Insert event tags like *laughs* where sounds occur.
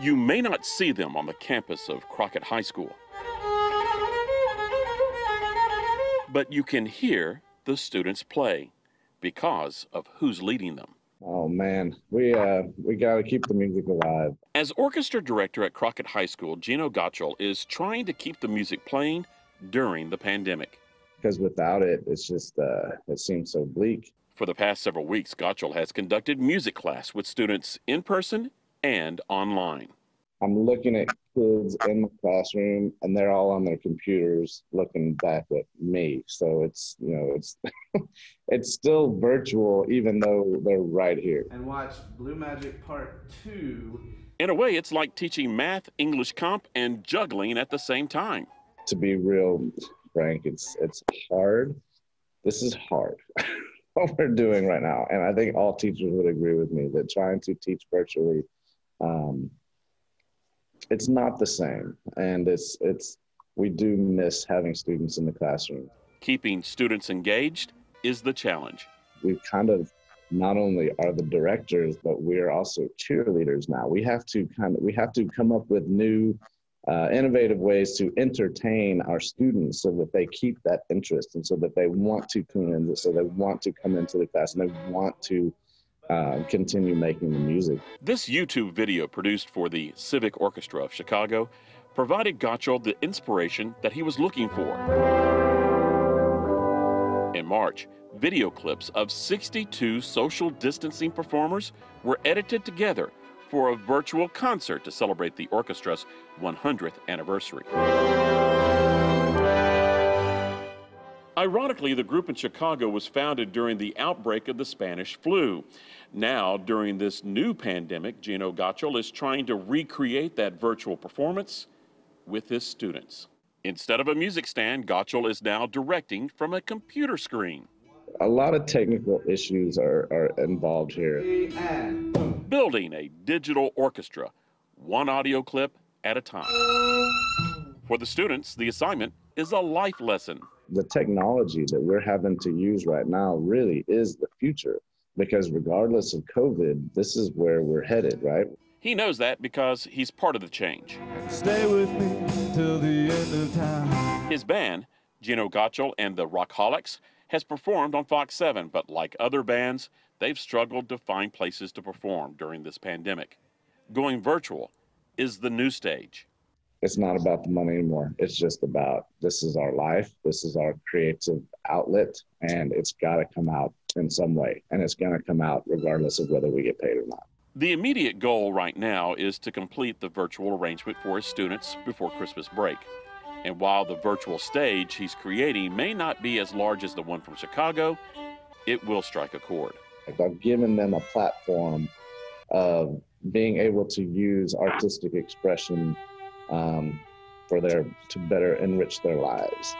You may not see them on the campus of Crockett High School, but you can hear the students play because of who's leading them. Oh man, we uh we got to keep the music alive. As orchestra director at Crockett High School, Gino Gottschall is trying to keep the music playing during the pandemic. Because without it, it's just uh it seems so bleak. For the past several weeks, Gottschall has conducted music class with students in person and online. I'm looking at kids in my classroom and they're all on their computers looking back at me. So it's, you know, it's *laughs* it's still virtual even though they're right here. And watch Blue Magic Part 2. In a way, it's like teaching math, English comp, and juggling at the same time. To be real frank, it's it's hard. This is hard. *laughs* what we're doing right now. And I think all teachers would agree with me that trying to teach virtually um, it's not the same. And it's it's we do miss having students in the classroom. Keeping students engaged is the challenge. We kind of not only are the directors but we're also cheerleaders now. We have to kind of we have to come up with new uh, innovative ways to entertain our students so that they keep that interest and so that they want to tune in so they want to come into the class and they want to uh, continue making the music. This YouTube video produced for the Civic Orchestra of Chicago provided Gottschall the inspiration that he was looking for. In March, video clips of 62 social distancing performers were edited together for a virtual concert to celebrate the orchestra's 100th anniversary. Ironically, the group in Chicago was founded during the outbreak of the Spanish flu. Now, during this new pandemic, Gino Gottschall is trying to recreate that virtual performance with his students. Instead of a music stand, Gottschall is now directing from a computer screen. A lot of technical issues are, are involved here. Building a digital orchestra, one audio clip at a time. For the students, the assignment is a life lesson the technology that we're having to use right now really is the future because regardless of COVID, this is where we're headed, right? He knows that because he's part of the change. Stay with me till the end of time. His band, Gino Gottschall and the Rockholics, has performed on Fox 7, but like other bands, they've struggled to find places to perform during this pandemic. Going virtual is the new stage it's not about the money anymore. It's just about this is our life, this is our creative outlet, and it's got to come out in some way. And it's going to come out regardless of whether we get paid or not. The immediate goal right now is to complete the virtual arrangement for his students before Christmas break. And while the virtual stage he's creating may not be as large as the one from Chicago, it will strike a chord. I've given them a platform of being able to use artistic expression um, for their to better enrich their lives.